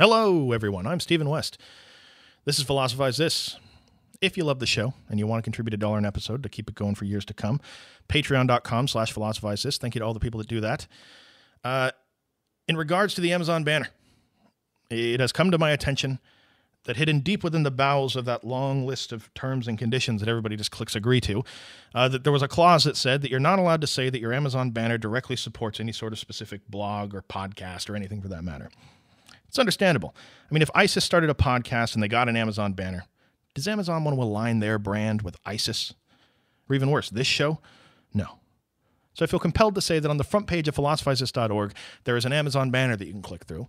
Hello, everyone. I'm Stephen West. This is Philosophize This. If you love the show and you want to contribute a dollar an episode to keep it going for years to come, patreon.com slash philosophize this. Thank you to all the people that do that. Uh, in regards to the Amazon banner, it has come to my attention that hidden deep within the bowels of that long list of terms and conditions that everybody just clicks agree to, uh, that there was a clause that said that you're not allowed to say that your Amazon banner directly supports any sort of specific blog or podcast or anything for that matter. It's understandable. I mean, if ISIS started a podcast and they got an Amazon banner, does Amazon want to align their brand with ISIS? Or even worse, this show? No. So I feel compelled to say that on the front page of philosophizethis.org, there is an Amazon banner that you can click through.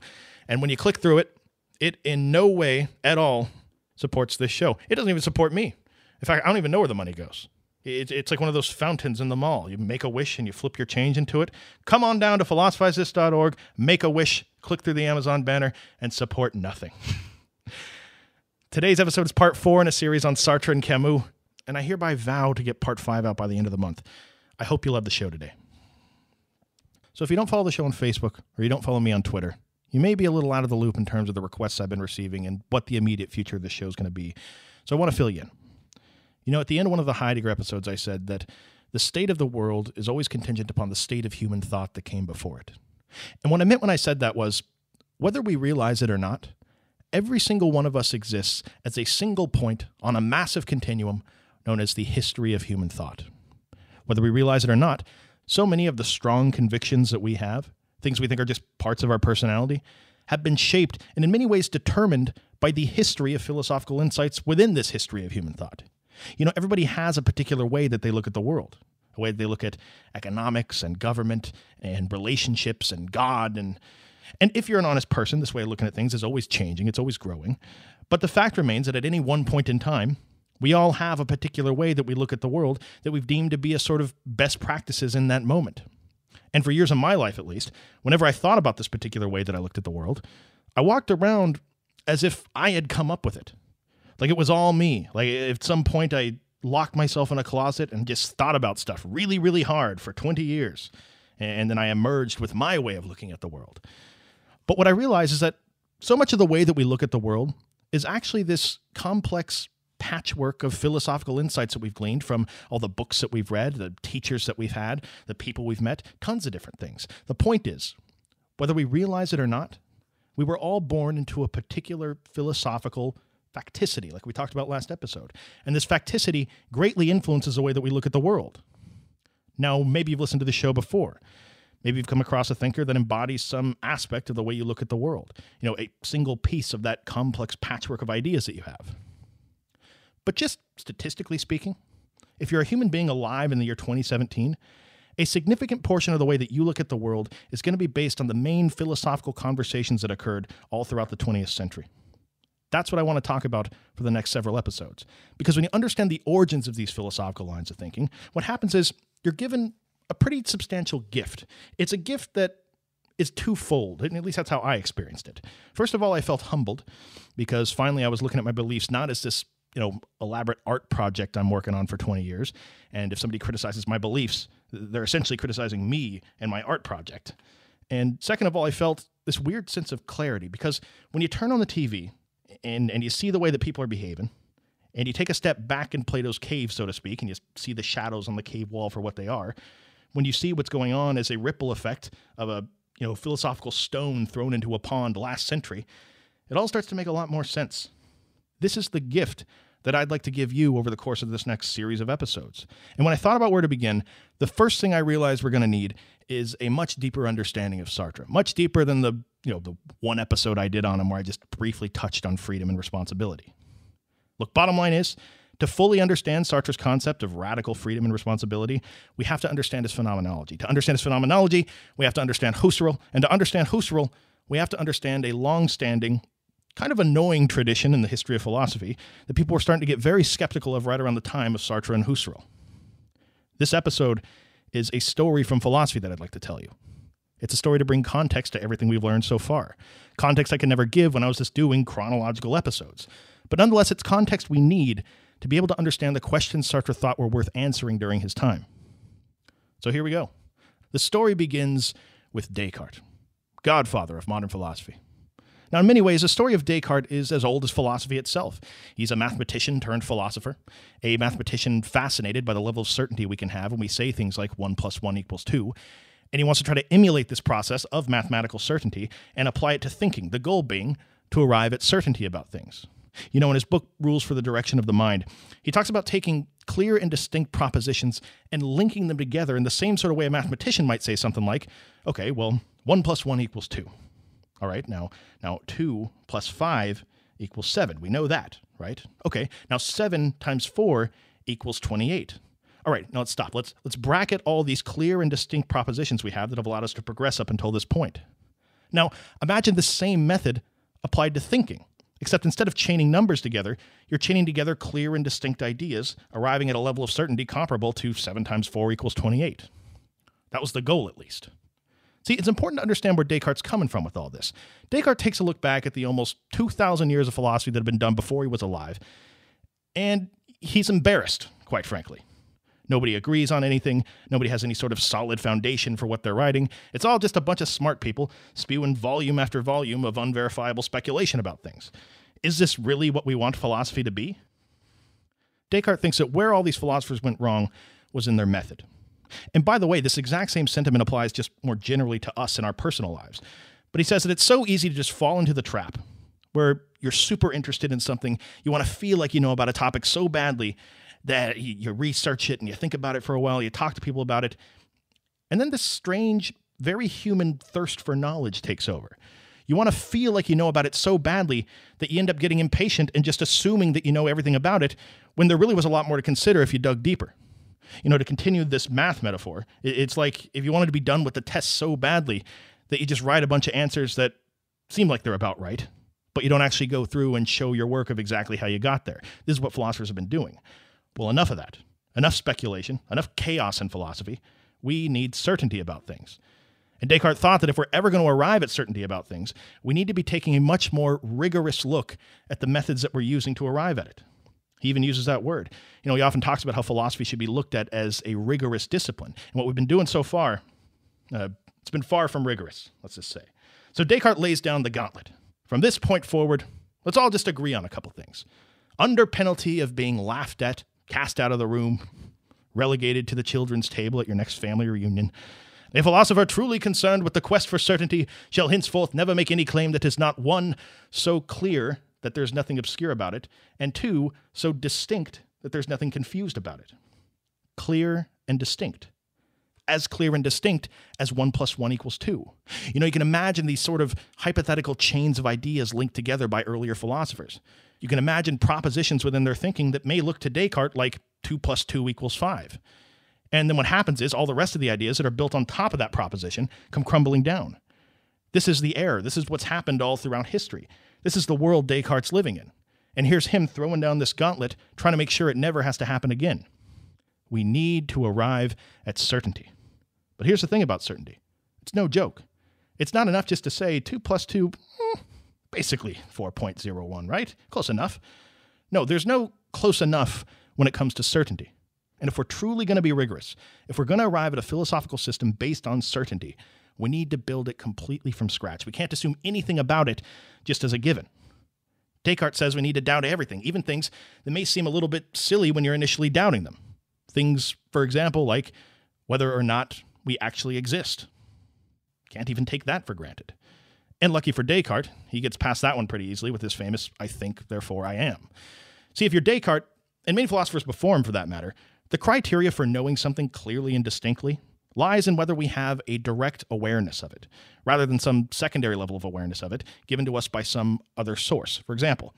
And when you click through it, it in no way at all supports this show. It doesn't even support me. In fact, I don't even know where the money goes. It's like one of those fountains in the mall. You make a wish and you flip your change into it. Come on down to philosophizethis.org, make a wish, click through the Amazon banner, and support nothing. Today's episode is part four in a series on Sartre and Camus, and I hereby vow to get part five out by the end of the month. I hope you love the show today. So, if you don't follow the show on Facebook or you don't follow me on Twitter, you may be a little out of the loop in terms of the requests I've been receiving and what the immediate future of the show is going to be. So I want to fill you in. You know, at the end of one of the Heidegger episodes, I said that the state of the world is always contingent upon the state of human thought that came before it. And what I meant when I said that was whether we realize it or not, every single one of us exists as a single point on a massive continuum known as the history of human thought. Whether we realize it or not, so many of the strong convictions that we have things we think are just parts of our personality, have been shaped and in many ways determined by the history of philosophical insights within this history of human thought. You know, everybody has a particular way that they look at the world, a way they look at economics and government and relationships and God and and if you're an honest person, this way of looking at things is always changing, it's always growing. But the fact remains that at any one point in time, we all have a particular way that we look at the world that we've deemed to be a sort of best practices in that moment. And for years of my life, at least, whenever I thought about this particular way that I looked at the world, I walked around as if I had come up with it. Like it was all me. Like at some point, I locked myself in a closet and just thought about stuff really, really hard for 20 years. And then I emerged with my way of looking at the world. But what I realized is that so much of the way that we look at the world is actually this complex patchwork of philosophical insights that we've gleaned from all the books that we've read, the teachers that we've had, the people we've met, tons of different things. The point is, whether we realize it or not, we were all born into a particular philosophical facticity, like we talked about last episode. And this facticity greatly influences the way that we look at the world. Now, maybe you've listened to the show before. Maybe you've come across a thinker that embodies some aspect of the way you look at the world, you know, a single piece of that complex patchwork of ideas that you have. But just statistically speaking, if you're a human being alive in the year 2017, a significant portion of the way that you look at the world is going to be based on the main philosophical conversations that occurred all throughout the 20th century. That's what I want to talk about for the next several episodes. Because when you understand the origins of these philosophical lines of thinking, what happens is you're given a pretty substantial gift. It's a gift that is twofold, and at least that's how I experienced it. First of all, I felt humbled because finally I was looking at my beliefs not as this you know elaborate art project I'm working on for 20 years. And if somebody criticizes my beliefs, they're essentially criticizing me and my art project. And second of all, I felt this weird sense of clarity because when you turn on the TV and, and you see the way that people are behaving, and you take a step back in Plato's cave, so to speak, and you see the shadows on the cave wall for what they are, when you see what's going on as a ripple effect of a you know philosophical stone thrown into a pond last century, it all starts to make a lot more sense. This is the gift that I'd like to give you over the course of this next series of episodes. And when I thought about where to begin, the first thing I realized we're going to need is a much deeper understanding of Sartre, much deeper than the you know the one episode I did on him where I just briefly touched on freedom and responsibility. Look, bottom line is to fully understand Sartre's concept of radical freedom and responsibility, we have to understand his phenomenology. To understand his phenomenology, we have to understand Husserl, and to understand Husserl, we have to understand a long-standing kind of annoying tradition in the history of philosophy that people were starting to get very skeptical of right around the time of Sartre and Husserl. This episode is a story from philosophy that I'd like to tell you. It's a story to bring context to everything we've learned so far. Context I could never give when I was just doing chronological episodes. But nonetheless, it's context we need to be able to understand the questions Sartre thought were worth answering during his time. So here we go. The story begins with Descartes, godfather of modern philosophy. Now, in many ways, the story of Descartes is as old as philosophy itself. He's a mathematician turned philosopher, a mathematician fascinated by the level of certainty we can have when we say things like 1 plus 1 equals 2. And he wants to try to emulate this process of mathematical certainty and apply it to thinking, the goal being to arrive at certainty about things. You know, in his book, Rules for the Direction of the Mind, he talks about taking clear and distinct propositions and linking them together in the same sort of way a mathematician might say something like, okay, well, 1 plus 1 equals 2. All right, now, now 2 plus 5 equals 7. We know that, right? Okay, now 7 times 4 equals 28. All right, now let's stop. Let's, let's bracket all these clear and distinct propositions we have that have allowed us to progress up until this point. Now, imagine the same method applied to thinking. Except instead of chaining numbers together, you're chaining together clear and distinct ideas, arriving at a level of certainty comparable to 7 times 4 equals 28. That was the goal, at least. See, it's important to understand where Descartes' coming from with all this. Descartes takes a look back at the almost 2,000 years of philosophy that had been done before he was alive, and he's embarrassed, quite frankly. Nobody agrees on anything. Nobody has any sort of solid foundation for what they're writing. It's all just a bunch of smart people spewing volume after volume of unverifiable speculation about things. Is this really what we want philosophy to be? Descartes thinks that where all these philosophers went wrong was in their method. And by the way, this exact same sentiment applies just more generally to us in our personal lives. But he says that it's so easy to just fall into the trap where you're super interested in something, you want to feel like you know about a topic so badly that you, research it and you think about it for a while, you talk to people about it, and then this strange, very human thirst for knowledge takes over. You want to feel like you know about it so badly that you end up getting impatient and just assuming that you know everything about it when there really was a lot more to consider if you dug deeper. You know, to continue this math metaphor, it's like if you wanted to be done with the test so badly that you just write a bunch of answers that seem like they're about right, but you don't actually go through and show your work of exactly how you got there. This is what philosophers have been doing. Well, enough of that. Enough speculation, enough chaos in philosophy. We need certainty about things. And Descartes thought that if we're ever going to arrive at certainty about things, we need to be taking a much more rigorous look at the methods that we're using to arrive at it. He even uses that word. You know, he often talks about how philosophy should be looked at as a rigorous discipline. And what we've been doing so far, uh, it's been far from rigorous, let's just say. So Descartes lays down the gauntlet. From this point forward, let's all just agree on a couple things. Under penalty of being laughed at cast out of the room, relegated to the children's table at your next family reunion. A philosopher truly concerned with the quest for certainty shall henceforth never make any claim that is not one, so clear that there's nothing obscure about it, and two, so distinct that there's nothing confused about it. Clear and distinct. As clear and distinct as 1 plus 1 equals 2. You know, you can imagine these sort of hypothetical chains of ideas linked together by earlier philosophers. You can imagine propositions within their thinking that may look to Descartes like 2 plus 2 equals 5. And then what happens is all the rest of the ideas that are built on top of that proposition come crumbling down. This is the error. This is what's happened all throughout history. This is the world Descartes' living in. And here's him throwing down this gauntlet, trying to make sure it never has to happen again. We need to arrive at certainty. But here's the thing about certainty it's no joke. It's not enough just to say 2 plus 2, eh, basically 4.01, right? Close enough. No, there's no close enough when it comes to certainty. And if we're truly going to be rigorous, if we're going to arrive at a philosophical system based on certainty, we need to build it completely from scratch. We can't assume anything about it just as a given. Descartes says we need to doubt everything, even things that may seem a little bit silly when you're initially doubting them. Things, for example, like whether or not we actually exist. Can't even take that for granted. And lucky for Descartes, he gets past that one pretty easily with his famous I think, therefore I am. See, if you're Descartes, and many philosophers before him for that matter, the criteria for knowing something clearly and distinctly lies in whether we have a direct awareness of it, rather than some secondary level of awareness of it given to us by some other source. For example,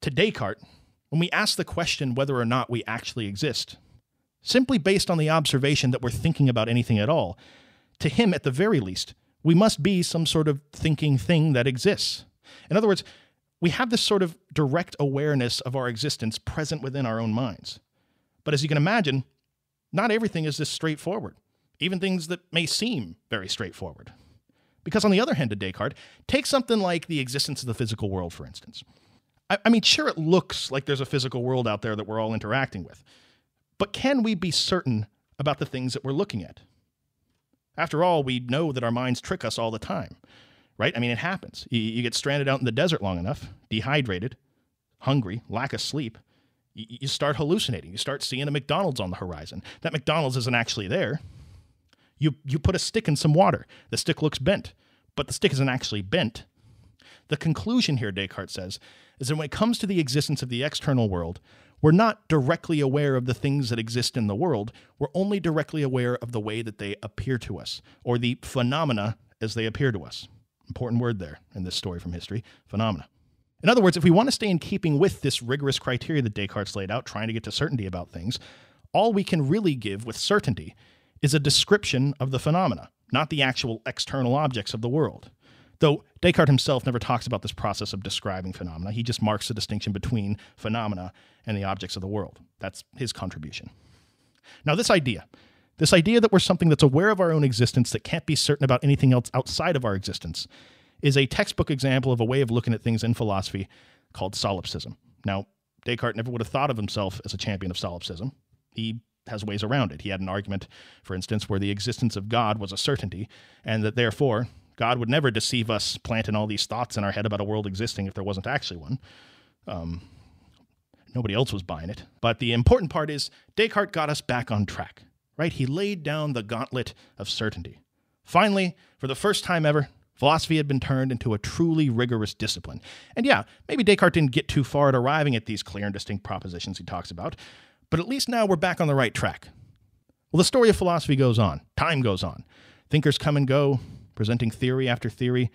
to Descartes, when we ask the question whether or not we actually exist, simply based on the observation that we're thinking about anything at all, to him, at the very least, we must be some sort of thinking thing that exists. In other words, we have this sort of direct awareness of our existence present within our own minds. But as you can imagine, not everything is this straightforward, even things that may seem very straightforward. Because, on the other hand, to Descartes, take something like the existence of the physical world, for instance. I, I mean, sure, it looks like there's a physical world out there that we're all interacting with, but can we be certain about the things that we're looking at? After all, we know that our minds trick us all the time. right? I mean, it happens. You, you get stranded out in the desert long enough, dehydrated, hungry, lack of sleep. You, you start hallucinating. You start seeing a McDonald's on the horizon. That McDonald's isn't actually there. You, you put a stick in some water. The stick looks bent, but the stick isn't actually bent. The conclusion here, Descartes says, is that when it comes to the existence of the external world, we're not directly aware of the things that exist in the world. We're only directly aware of the way that they appear to us, or the phenomena as they appear to us. Important word there in this story from history phenomena. In other words, if we want to stay in keeping with this rigorous criteria that Descartes laid out, trying to get to certainty about things, all we can really give with certainty is a description of the phenomena, not the actual external objects of the world. Though Descartes himself never talks about this process of describing phenomena, he just marks the distinction between phenomena and the objects of the world. That's his contribution. Now, this idea, this idea that we're something that's aware of our own existence that can't be certain about anything else outside of our existence is a textbook example of a way of looking at things in philosophy called solipsism. Now, Descartes never would have thought of himself as a champion of solipsism. He has ways around it. He had an argument, for instance, where the existence of God was a certainty, and that therefore God would never deceive us, planting all these thoughts in our head about a world existing if there wasn't actually one. Um, nobody else was buying it. But the important part is Descartes got us back on track right? He laid down the gauntlet of certainty. Finally, for the first time ever, philosophy had been turned into a truly rigorous discipline. And yeah, maybe Descartes didn't get too far at arriving at these clear and distinct propositions he talks about, but at least now we're back on the right track. Well, the story of philosophy goes on, time goes on. Thinkers come and go, presenting theory after theory,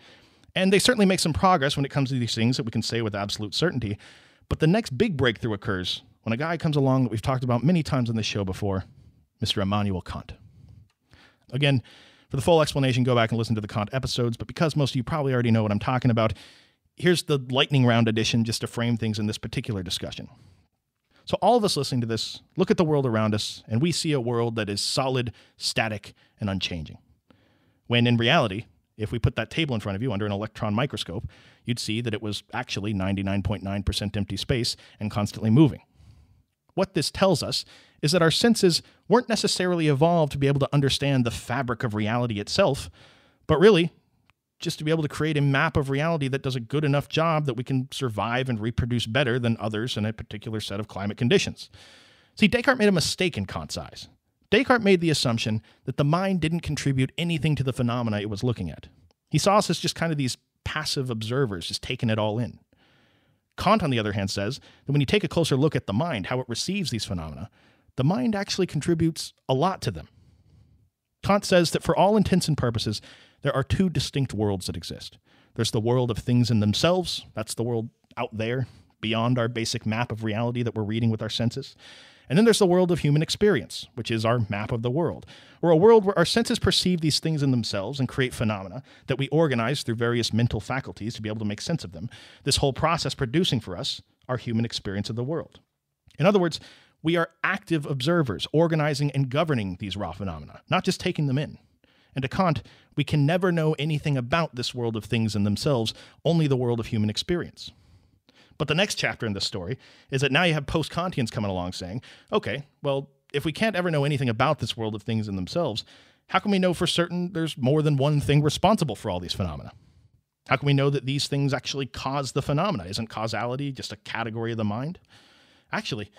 and they certainly make some progress when it comes to these things that we can say with absolute certainty. But the next big breakthrough occurs when a guy comes along that we've talked about many times on this show before, Mr. Immanuel Kant. Again, for the full explanation, go back and listen to the Kant episodes, but because most of you probably already know what I'm talking about, here's the lightning round edition just to frame things in this particular discussion. So, all of us listening to this look at the world around us, and we see a world that is solid, static, and unchanging. When in reality, if we put that table in front of you under an electron microscope, you'd see that it was actually 99.9% empty space and constantly moving. What this tells us is that our senses weren't necessarily evolved to be able to understand the fabric of reality itself, but really just to be able to create a map of reality that does a good enough job that we can survive and reproduce better than others in a particular set of climate conditions. See, Descartes made a mistake in Kant's eyes. Descartes made the assumption that the mind didn't contribute anything to the phenomena it was looking at. He saw us as just kind of these passive observers, just taking it all in. Kant, on the other hand, says that when you take a closer look at the mind, how it receives these phenomena, the mind actually contributes a lot to them. Kant says that for all intents and purposes, there are two distinct worlds that exist. There's the world of things in themselves, that's the world out there, beyond our basic map of reality that we're reading with our senses. And then there's the world of human experience, which is our map of the world, or a world where our senses perceive these things in themselves and create phenomena that we organize through various mental faculties to be able to make sense of them. This whole process producing for us our human experience of the world. In other words, we are active observers, organizing and governing these raw phenomena, not just taking them in. And to Kant, we can never know anything about this world of things in themselves, only the world of human experience. But the next chapter in this story is that now you have post Kantians coming along saying, okay, well, if we can't ever know anything about this world of things in themselves, how can we know for certain there's more than one thing responsible for all these phenomena? How can we know that these things actually cause the phenomena? Isn't causality just a category of the mind? Actually,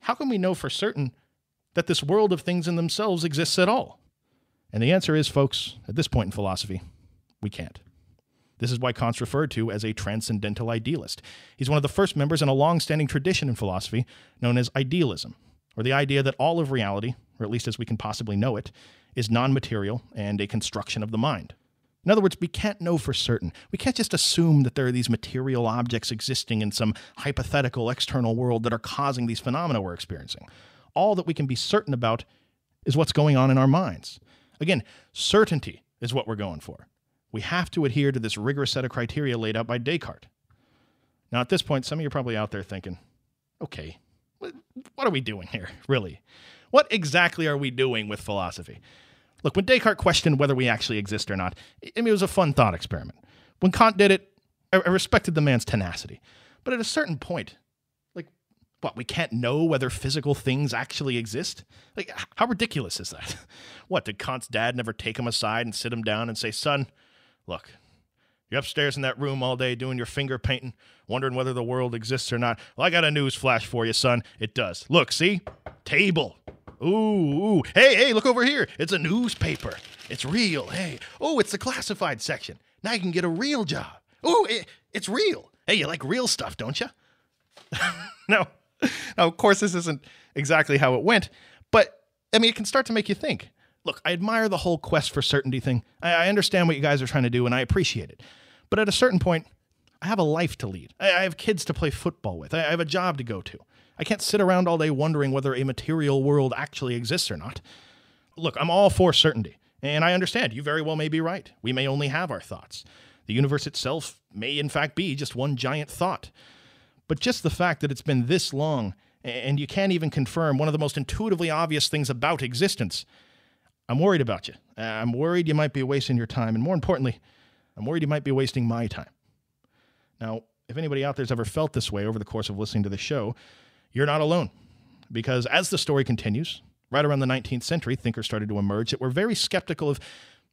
how can we know for certain that this world of things in themselves exists at all? And the answer is, folks, at this point in philosophy, we can't. This is why Kant's referred to as a transcendental idealist. He's one of the first members in a long standing tradition in philosophy known as idealism, or the idea that all of reality, or at least as we can possibly know it, is non material and a construction of the mind. In other words, we can't know for certain. We can't just assume that there are these material objects existing in some hypothetical external world that are causing these phenomena we're experiencing. All that we can be certain about is what's going on in our minds. Again, certainty is what we're going for. We have to adhere to this rigorous set of criteria laid out by Descartes. Now, at this point, some of you are probably out there thinking, okay, what are we doing here, really? What exactly are we doing with philosophy? Look, when Descartes questioned whether we actually exist or not, I mean, it was a fun thought experiment. When Kant did it, I, respected the man's tenacity. But at a certain point, what, we can't know whether physical things actually exist? Like, how ridiculous is that? What, did Kant's dad never take him aside and sit him down and say, son, look, You're upstairs in that room all day doing your finger painting, wondering whether the world exists or not. Well, I got a news flash for you, son. It does. Look, see? Table. Ooh, ooh. Hey, hey, look over here. It's a newspaper. It's real. Hey. Oh, it's the classified section. Now you can get a real job. Ooh, it, it's real. Hey, you like real stuff, don't you? no. Now, of course, this isn't exactly how it went, but I mean, it can start to make you think. Look, I admire the whole quest for certainty thing. I, I understand what you guys are trying to do, and I appreciate it. But at a certain point, I have a life to lead. I, I have kids to play football with. I, I have a job to go to. I can't sit around all day wondering whether a material world actually exists or not. Look, I'm all for certainty, and I understand you very well may be right. We may only have our thoughts. The universe itself may, in fact, be just one giant thought. But just the fact that it's been this long and you can't even confirm one of the most intuitively obvious things about existence, I'm worried about you. Uh, I'm worried you might be wasting your time. And more importantly, I'm worried you might be wasting my time. Now, if anybody out there's ever felt this way over the course of listening to the show, you're not alone. Because as the story continues, right around the 19th century, thinkers started to emerge that were very skeptical of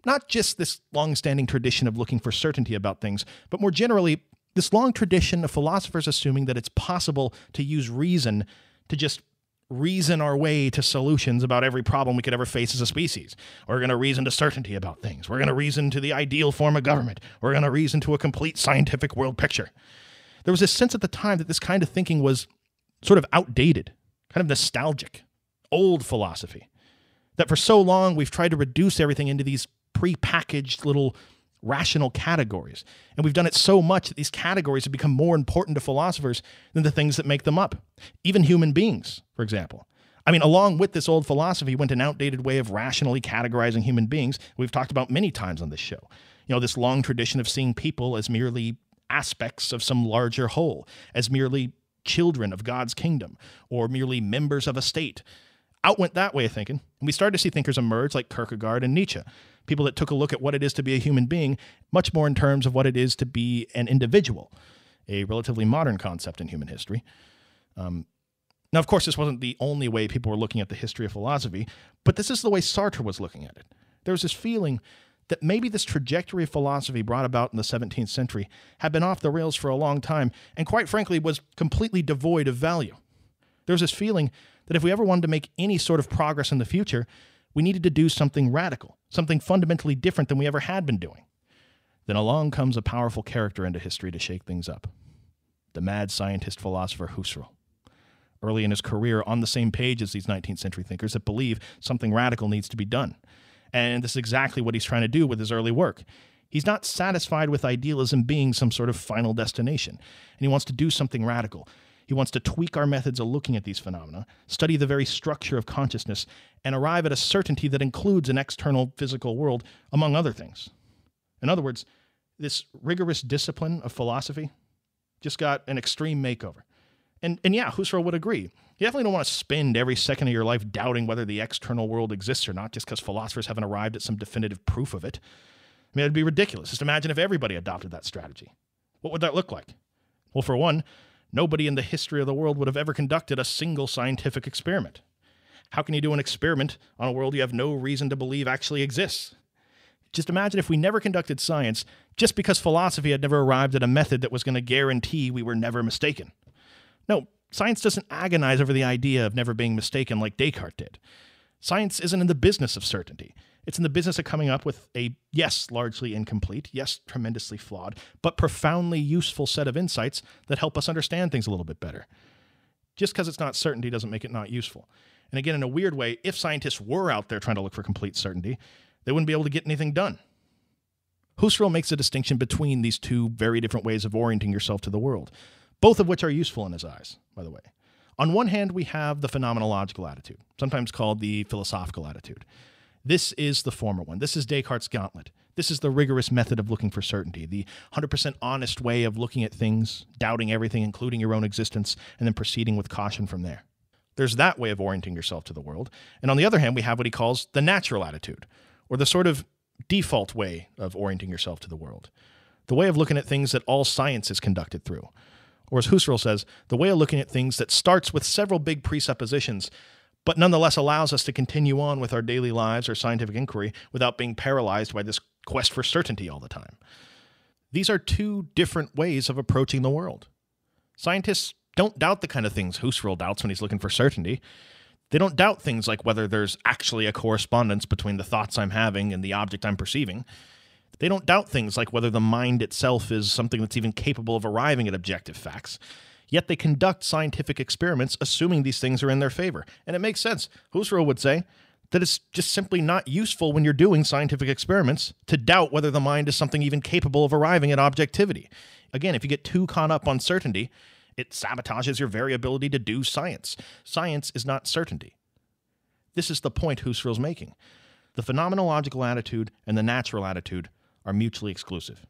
not just this long-standing tradition of looking for certainty about things, but more generally, this long tradition of philosophers assuming that it's possible to use reason to just reason our way to solutions about every problem we could ever face as a species. We're going to reason to certainty about things. We're going to reason to the ideal form of government. We're going to reason to a complete scientific world picture. There was this sense at the time that this kind of thinking was sort of outdated, kind of nostalgic, old philosophy. That for so long we've tried to reduce everything into these pre-packaged little rational categories. And we've done it so much that these categories have become more important to philosophers than the things that make them up. Even human beings, for example. I mean, along with this old philosophy went an outdated way of rationally categorizing human beings we've talked about many times on this show. You know, this long tradition of seeing people as merely aspects of some larger whole, as merely children of God's kingdom, or merely members of a state. Out went that way of thinking. And we started to see thinkers emerge like Kierkegaard and Nietzsche, people that took a look at what it is to be a human being, much more in terms of what it is to be an individual, a relatively modern concept in human history. Um, now, of course, this wasn't the only way people were looking at the history of philosophy, but this is the way Sartre was looking at it. There was this feeling that maybe this trajectory of philosophy brought about in the 17th century had been off the rails for a long time, and quite frankly, was completely devoid of value. There was this feeling that if we ever wanted to make any sort of progress in the future, we needed to do something radical, something fundamentally different than we ever had been doing. Then along comes a powerful character into history to shake things up the mad scientist philosopher Husserl. Early in his career, on the same page as these 19th century thinkers that believe something radical needs to be done. And this is exactly what he's trying to do with his early work. He's not satisfied with idealism being some sort of final destination, and he wants to do something radical. He wants to tweak our methods of looking at these phenomena, study the very structure of consciousness, and arrive at a certainty that includes an external physical world, among other things. In other words, this rigorous discipline of philosophy just got an extreme makeover. And, and yeah, Husserl would agree. You definitely don't want to spend every second of your life doubting whether the external world exists or not just because philosophers haven't arrived at some definitive proof of it. I mean, it'd be ridiculous. Just imagine if everybody adopted that strategy. What would that look like? Well, for one, nobody in the history of the world would have ever conducted a single scientific experiment. How can you do an experiment on a world you have no reason to believe actually exists? Just imagine if we never conducted science just because philosophy had never arrived at a method that was going to guarantee we were never mistaken. No, science doesn't agonize over the idea of never being mistaken like Descartes did. Science isn't in the business of certainty. It's in the business of coming up with a, yes, largely incomplete, yes, tremendously flawed, but profoundly useful set of insights that help us understand things a little bit better. Just because it's not certainty doesn't make it not useful. And again, in a weird way, if scientists were out there trying to look for complete certainty, they wouldn't be able to get anything done. Husserl makes a distinction between these two very different ways of orienting yourself to the world, both of which are useful in his eyes, by the way. On one hand, we have the phenomenological attitude, sometimes called the philosophical attitude. This is the former one. This is Descartes' gauntlet. This is the rigorous method of looking for certainty, the 100% honest way of looking at things, doubting everything, including your own existence, and then proceeding with caution from there. There's that way of orienting yourself to the world. And on the other hand, we have what he calls the natural attitude, or the sort of default way of orienting yourself to the world, the way of looking at things that all science is conducted through. Or as Husserl says, the way of looking at things that starts with several big presuppositions but nonetheless allows us to continue on with our daily lives or scientific inquiry without being paralyzed by this quest for certainty all the time. These are two different ways of approaching the world. Scientists don't doubt the kind of things Husserl doubts when he's looking for certainty. They don't doubt things like whether there's actually a correspondence between the thoughts I'm having and the object I'm perceiving. They don't doubt things like whether the mind itself is something that's even capable of arriving at objective facts. Yet they conduct scientific experiments assuming these things are in their favor. And it makes sense. Husserl would say that it's just simply not useful when you're doing scientific experiments to doubt whether the mind is something even capable of arriving at objectivity. Again, if you get too caught up on certainty, it sabotages your very ability to do science. Science is not certainty. This is the point Husserl's making. The phenomenological attitude and the natural attitude are mutually exclusive.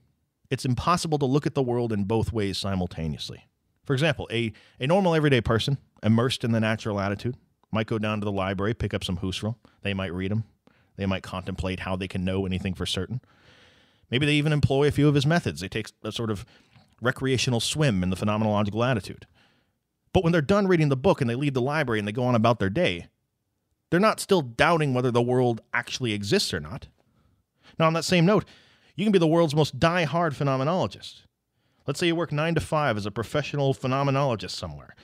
It's impossible to look at the world in both ways simultaneously. For example, a, a normal everyday person immersed in the natural attitude might go down to the library, pick up some Husserl. They might read him. They might contemplate how they can know anything for certain. Maybe they even employ a few of his methods. They take a sort of recreational swim in the phenomenological attitude. But when they're done reading the book and they leave the library and they go on about their day, they're not still doubting whether the world actually exists or not. Now, on that same note, you can be the world's most die-hard phenomenologist. Let's say you work nine to five as a professional phenomenologist somewhere.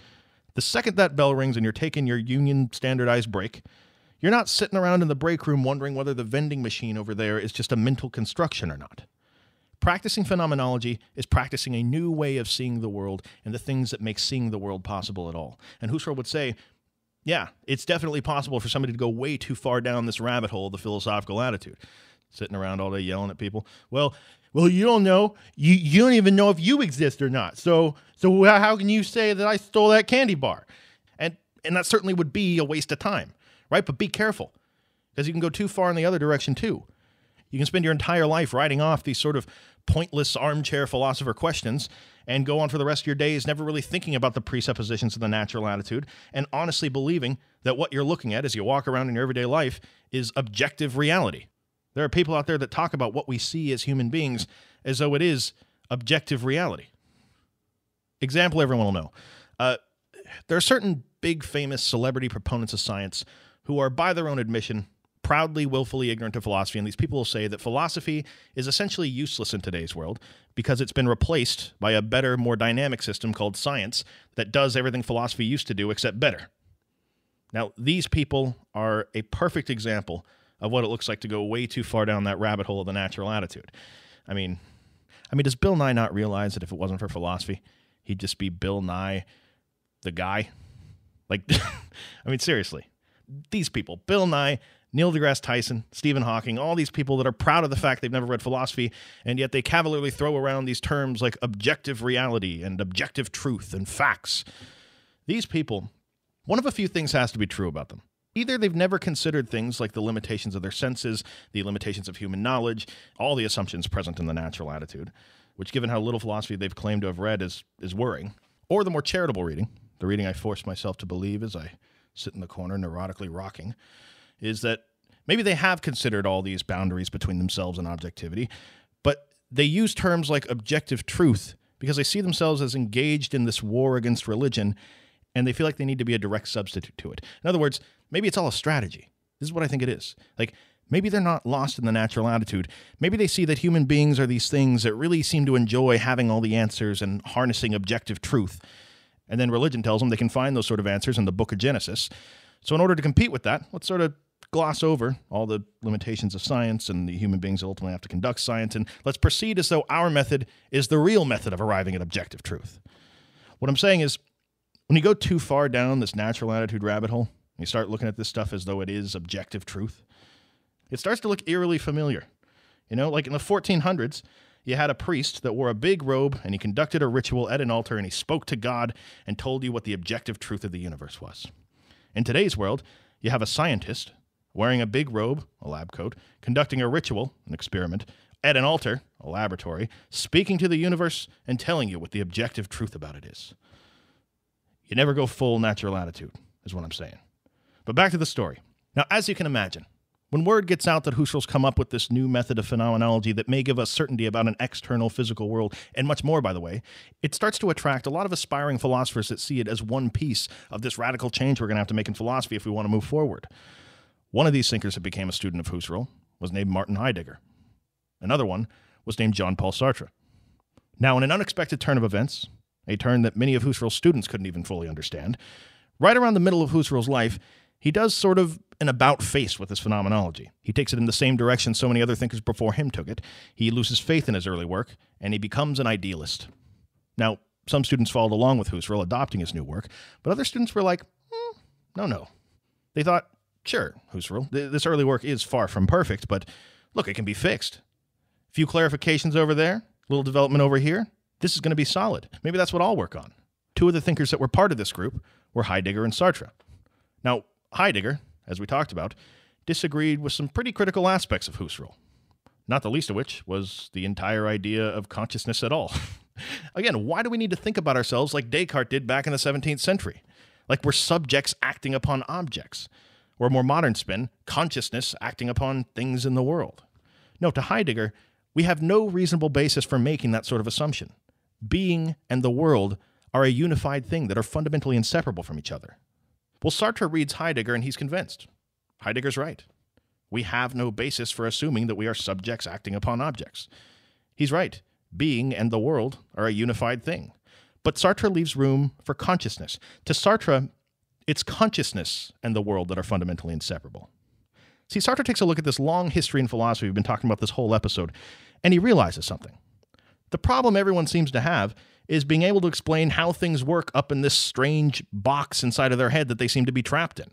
The second that bell rings and you're taking your union standardized break, you're not sitting around in the break room wondering whether the vending machine over there is just a mental construction or not. Practicing phenomenology is practicing a new way of seeing the world and the things that make seeing the world possible at all. And Husserl would say, yeah, it's definitely possible for somebody to go way too far down this rabbit hole of the philosophical attitude, sitting around all day yelling at people. Well, well, you don't know. You you don't even know if you exist or not. So so how can you say that I stole that candy bar? And and that certainly would be a waste of time, right? But be careful, because you can go too far in the other direction too. You can spend your entire life writing off these sort of pointless armchair philosopher questions and go on for the rest of your days never really thinking about the presuppositions of the natural attitude and honestly believing that what you're looking at as you walk around in your everyday life is objective reality. There are people out there that talk about what we see as human beings as though it is objective reality. Example everyone will know. Uh, there are certain big famous celebrity proponents of science who are, by their own admission, proudly, willfully ignorant of philosophy. And these people will say that philosophy is essentially useless in today's world because it's been replaced by a better, more dynamic system called science that does everything philosophy used to do except better. Now, these people are a perfect example of what it looks like to go way too far down that rabbit hole of the natural attitude. I mean, I mean, does Bill Nye not realize that if it wasn't for philosophy, he'd just be Bill Nye, the guy? Like, I mean, seriously, these people, Bill Nye, Neil deGrasse Tyson, Stephen Hawking, all these people that are proud of the fact they've never read philosophy, and yet they cavalierly throw around these terms like objective reality and objective truth and facts. These people, one of a few things has to be true about them. Either they've never considered things like the limitations of their senses, the limitations of human knowledge, all the assumptions present in the natural attitude, which, given how little philosophy they've claimed to have read, is, is worrying, or the more charitable reading, the reading I force myself to believe as I sit in the corner neurotically rocking is that maybe they have considered all these boundaries between themselves and objectivity, but they use terms like objective truth because they see themselves as engaged in this war against religion and they feel like they need to be a direct substitute to it. In other words, maybe it's all a strategy. This is what I think it is. Like, maybe they're not lost in the natural attitude. Maybe they see that human beings are these things that really seem to enjoy having all the answers and harnessing objective truth. And then religion tells them they can find those sort of answers in the book of Genesis. So, in order to compete with that, let's sort of gloss over all the limitations of science and the human beings that ultimately have to conduct science, and let's proceed as though our method is the real method of arriving at objective truth. What I'm saying is, when you go too far down this natural attitude rabbit hole, you start looking at this stuff as though it is objective truth, it starts to look eerily familiar. You know, like in the 1400s, you had a priest that wore a big robe and he conducted a ritual at an altar and he spoke to God and told you what the objective truth of the universe was. In today's world, you have a scientist wearing a big robe, a lab coat, conducting a ritual, an experiment, at an altar, a laboratory, speaking to the universe and telling you what the objective truth about it is. You never go full natural attitude, is what I'm saying. But back to the story. Now, as you can imagine, when word gets out that Husserl's come up with this new method of phenomenology that may give us certainty about an external physical world, and much more, by the way, it starts to attract a lot of aspiring philosophers that see it as one piece of this radical change we're going to have to make in philosophy if we want to move forward. One of these thinkers that became a student of Husserl was named Martin Heidegger. Another one was named Jean Paul Sartre. Now, in an unexpected turn of events, a turn that many of Husserl's students couldn't even fully understand, right around the middle of Husserl's life, he does sort of an about face with his phenomenology. He takes it in the same direction so many other thinkers before him took it. He loses faith in his early work, and he becomes an idealist. Now, some students followed along with Husserl, adopting his new work, but other students were like, mm, no, no. They thought, sure, Husserl, th- this early work is far from perfect, but look, it can be fixed. A few clarifications over there, a little development over here. This is going to be solid. Maybe that's what I'll work on. Two of the thinkers that were part of this group were Heidegger and Sartre. Now, Heidegger, as we talked about, disagreed with some pretty critical aspects of Husserl, not the least of which was the entire idea of consciousness at all. Again, why do we need to think about ourselves like Descartes did back in the 17th century? Like we're subjects acting upon objects. Or a more modern spin, consciousness acting upon things in the world. No, to Heidegger, we have no reasonable basis for making that sort of assumption. Being and the world are a unified thing that are fundamentally inseparable from each other. Well, Sartre reads Heidegger and he's convinced. Heidegger's right. We have no basis for assuming that we are subjects acting upon objects. He's right. Being and the world are a unified thing. But Sartre leaves room for consciousness. To Sartre, it's consciousness and the world that are fundamentally inseparable. See, Sartre takes a look at this long history in philosophy we've been talking about this whole episode, and he realizes something. The problem everyone seems to have is being able to explain how things work up in this strange box inside of their head that they seem to be trapped in.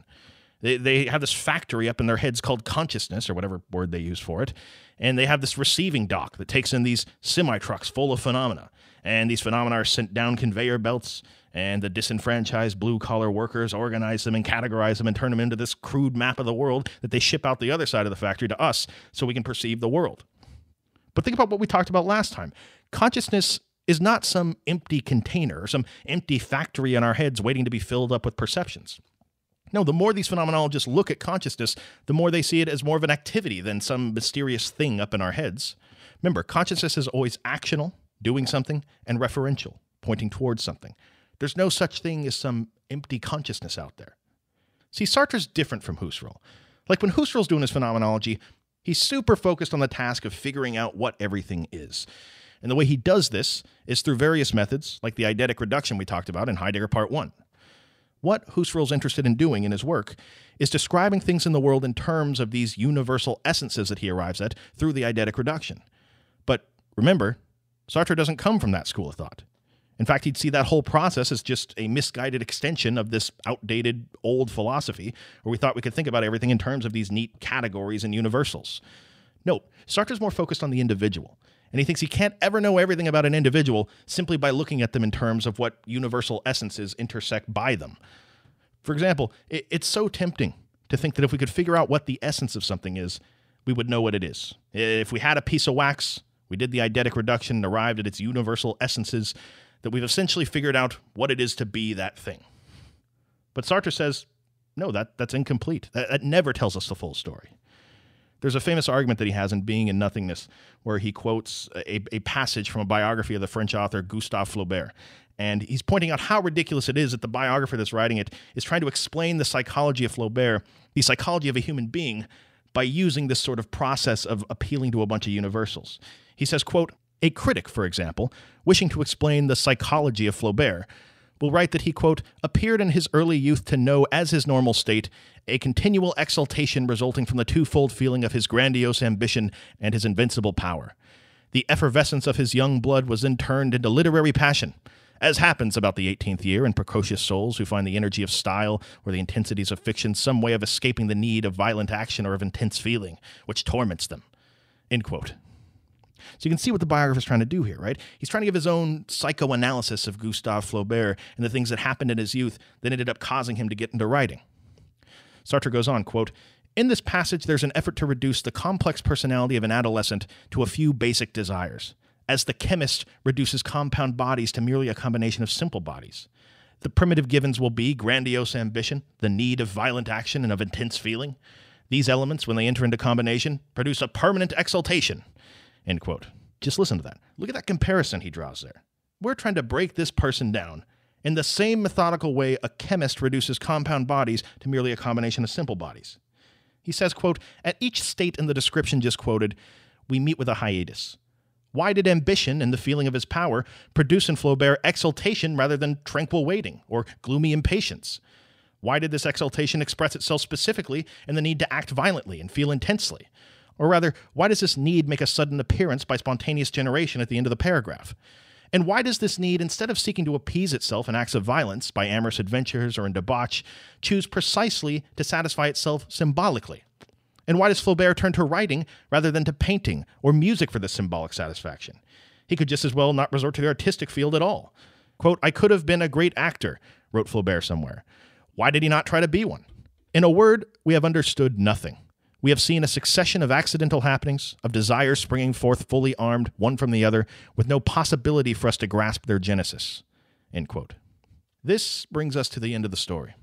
They, they have this factory up in their heads called consciousness, or whatever word they use for it, and they have this receiving dock that takes in these semi trucks full of phenomena. And these phenomena are sent down conveyor belts, and the disenfranchised blue collar workers organize them and categorize them and turn them into this crude map of the world that they ship out the other side of the factory to us so we can perceive the world. But think about what we talked about last time. Consciousness is not some empty container or some empty factory in our heads waiting to be filled up with perceptions. No, the more these phenomenologists look at consciousness, the more they see it as more of an activity than some mysterious thing up in our heads. Remember, consciousness is always actional, doing something, and referential, pointing towards something. There's no such thing as some empty consciousness out there. See, Sartre's different from Husserl. Like when Husserl's doing his phenomenology, he's super focused on the task of figuring out what everything is. And the way he does this is through various methods, like the eidetic reduction we talked about in Heidegger Part 1. What Husserl's interested in doing in his work is describing things in the world in terms of these universal essences that he arrives at through the eidetic reduction. But remember, Sartre doesn't come from that school of thought. In fact, he'd see that whole process as just a misguided extension of this outdated old philosophy where we thought we could think about everything in terms of these neat categories and universals. No, Sartre's more focused on the individual and he thinks he can't ever know everything about an individual simply by looking at them in terms of what universal essences intersect by them. For example, it, it's so tempting to think that if we could figure out what the essence of something is, we would know what it is. If we had a piece of wax, we did the eidetic reduction and arrived at its universal essences, that we've essentially figured out what it is to be that thing. But Sartre says, no, that, that's incomplete. That, that never tells us the full story. There's a famous argument that he has in Being and Nothingness, where he quotes a, a passage from a biography of the French author Gustave Flaubert. And he's pointing out how ridiculous it is that the biographer that's writing it is trying to explain the psychology of Flaubert, the psychology of a human being, by using this sort of process of appealing to a bunch of universals. He says, quote, a critic, for example, wishing to explain the psychology of Flaubert, will write that he, quote, appeared in his early youth to know as his normal state a continual exaltation resulting from the twofold feeling of his grandiose ambition and his invincible power. The effervescence of his young blood was then turned into literary passion, as happens about the 18th year in precocious souls who find the energy of style or the intensities of fiction some way of escaping the need of violent action or of intense feeling, which torments them. End quote. So you can see what the biographer is trying to do here, right? He's trying to give his own psychoanalysis of Gustave Flaubert and the things that happened in his youth that ended up causing him to get into writing. Sartre goes on, quote, in this passage, there's an effort to reduce the complex personality of an adolescent to a few basic desires, as the chemist reduces compound bodies to merely a combination of simple bodies. The primitive givens will be grandiose ambition, the need of violent action and of intense feeling. These elements, when they enter into combination, produce a permanent exaltation, End quote. Just listen to that. Look at that comparison he draws there. We're trying to break this person down in the same methodical way a chemist reduces compound bodies to merely a combination of simple bodies. He says, quote, At each state in the description just quoted, we meet with a hiatus. Why did ambition and the feeling of his power produce in Flaubert exultation rather than tranquil waiting or gloomy impatience? Why did this exultation express itself specifically in the need to act violently and feel intensely? Or rather, why does this need make a sudden appearance by spontaneous generation at the end of the paragraph? And why does this need, instead of seeking to appease itself in acts of violence by amorous adventures or in debauch, choose precisely to satisfy itself symbolically? And why does Flaubert turn to writing rather than to painting or music for this symbolic satisfaction? He could just as well not resort to the artistic field at all. Quote, I could have been a great actor, wrote Flaubert somewhere. Why did he not try to be one? In a word, we have understood nothing. We have seen a succession of accidental happenings, of desires springing forth fully armed, one from the other, with no possibility for us to grasp their genesis. This brings us to the end of the story,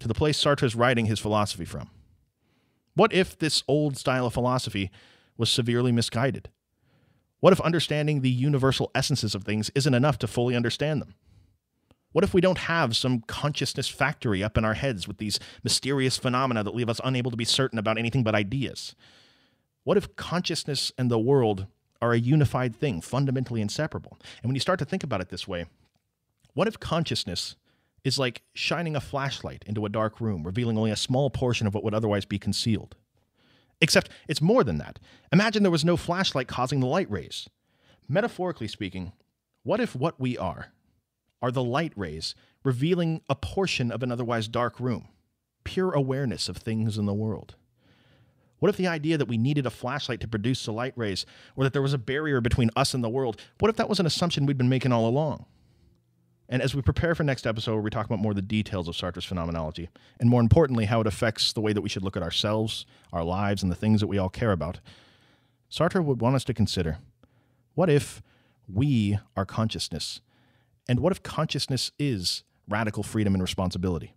to the place Sartre is writing his philosophy from. What if this old style of philosophy was severely misguided? What if understanding the universal essences of things isn't enough to fully understand them? What if we don't have some consciousness factory up in our heads with these mysterious phenomena that leave us unable to be certain about anything but ideas? What if consciousness and the world are a unified thing, fundamentally inseparable? And when you start to think about it this way, what if consciousness is like shining a flashlight into a dark room, revealing only a small portion of what would otherwise be concealed? Except it's more than that. Imagine there was no flashlight causing the light rays. Metaphorically speaking, what if what we are, are the light rays, revealing a portion of an otherwise dark room, pure awareness of things in the world. What if the idea that we needed a flashlight to produce the light rays, or that there was a barrier between us and the world, what if that was an assumption we'd been making all along? And as we prepare for next episode, where we talk about more of the details of Sartre's phenomenology, and more importantly, how it affects the way that we should look at ourselves, our lives, and the things that we all care about, Sartre would want us to consider what if we are consciousness and what if consciousness is radical freedom and responsibility?